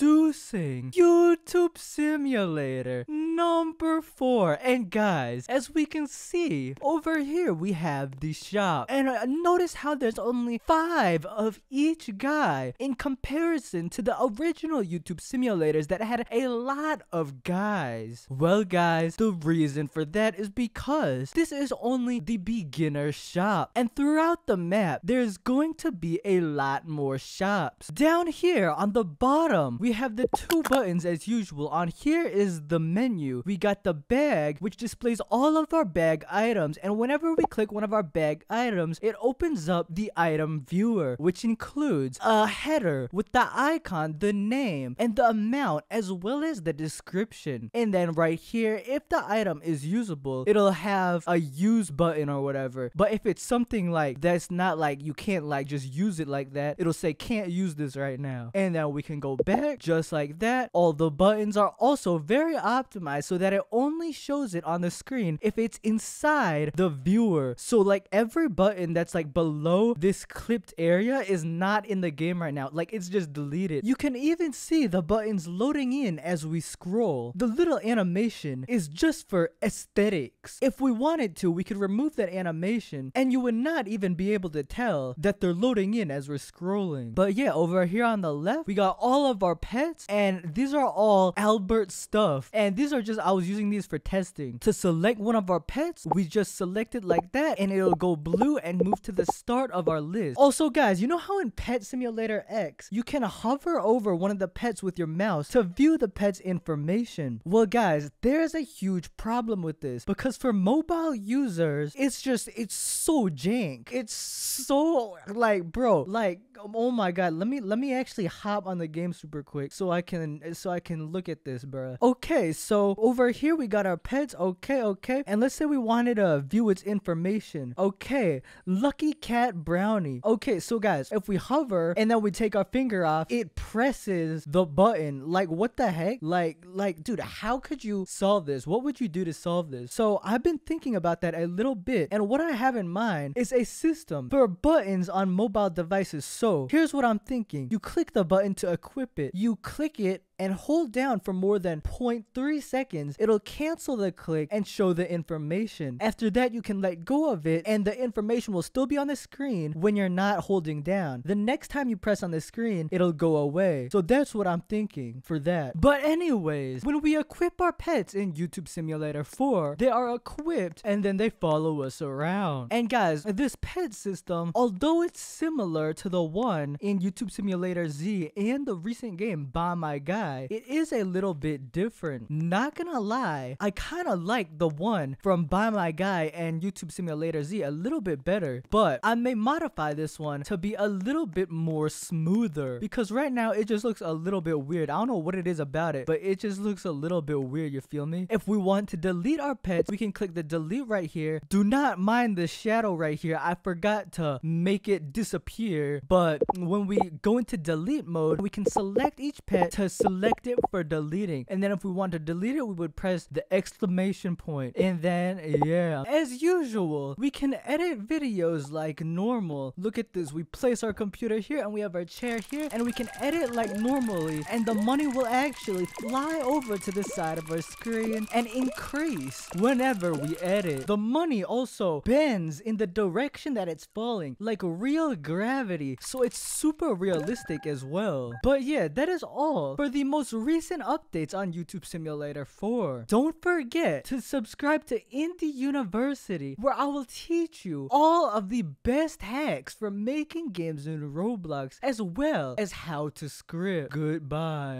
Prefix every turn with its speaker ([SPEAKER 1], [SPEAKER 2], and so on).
[SPEAKER 1] Introducing YouTube Simulator number 4. And guys, as we can see, over here we have the shop. And uh, notice how there's only 5 of each guy in comparison to the original YouTube simulators that had a lot of guys. Well guys, the reason for that is because this is only the beginner shop. And throughout the map, there's going to be a lot more shops. Down here on the bottom, we have the two buttons as usual. On here is the menu. We got the bag, which displays all of our bag items. And whenever we click one of our bag items, it opens up the item viewer, which includes a header with the icon, the name, and the amount, as well as the description. And then right here, if the item is usable, it'll have a use button or whatever. But if it's something like that's not like you can't like just use it like that, it'll say can't use this right now. And then we can go back just like that. All the buttons are also very optimized so that it only shows it on the screen if it's inside the viewer. So like every button that's like below this clipped area is not in the game right now. Like it's just deleted. You can even see the buttons loading in as we scroll. The little animation is just for aesthetics. If we wanted to, we could remove that animation and you would not even be able to tell that they're loading in as we're scrolling. But yeah, over here on the left, we got all of our pets and these are all Albert stuff. And these are just, I was using these for testing. To select one of our pets, we just select it like that and it'll go blue and move to the start of our list. Also guys, you know how in Pet Simulator X, you can hover over one of the pets with your mouse to view the pet's information? Well guys, there's a huge problem with this because for mobile users, it's just, it's so jank. It's so like, bro, like, oh my god, let me, let me actually hop on the game super quick so I can, so I can look at this, bruh. Okay, so over here we got our pets. Okay, okay. And let's say we wanted to view its information. Okay, Lucky Cat Brownie. Okay, so guys, if we hover and then we take our finger off, it presses the button. Like, what the heck? Like, like, dude, how could you solve this? What would you do to solve this? So I've been thinking about that a little bit. And what I have in mind is a system for buttons on mobile devices. So here's what I'm thinking. You click the button to equip it. You click it and hold down for more than 0.3 seconds, it'll cancel the click and show the information. After that, you can let go of it and the information will still be on the screen when you're not holding down. The next time you press on the screen, it'll go away. So that's what I'm thinking for that. But anyways, when we equip our pets in YouTube Simulator 4, they are equipped and then they follow us around. And guys, this pet system, although it's similar to the one in YouTube Simulator Z and the recent game Buy My Guy, it is a little bit different. Not gonna lie, I kind of like the one from Buy My Guy and YouTube Simulator Z a little bit better, but I may modify this one to be a little bit more smoother because right now it just looks a little bit weird. I don't know what it is about it, but it just looks a little bit weird, you feel me? If we want to delete our pets, we can click the delete right here. Do not mind the shadow right here. I forgot to make it disappear, but when we go into delete mode, we can select each pet to select select it for deleting. And then if we want to delete it, we would press the exclamation point. And then, yeah. As usual, we can edit videos like normal. Look at this. We place our computer here and we have our chair here and we can edit like normally. And the money will actually fly over to the side of our screen and increase whenever we edit. The money also bends in the direction that it's falling like real gravity. So it's super realistic as well. But yeah, that is all for the most recent updates on YouTube Simulator 4. Don't forget to subscribe to Indie University where I will teach you all of the best hacks for making games in Roblox as well as how to script. Goodbye.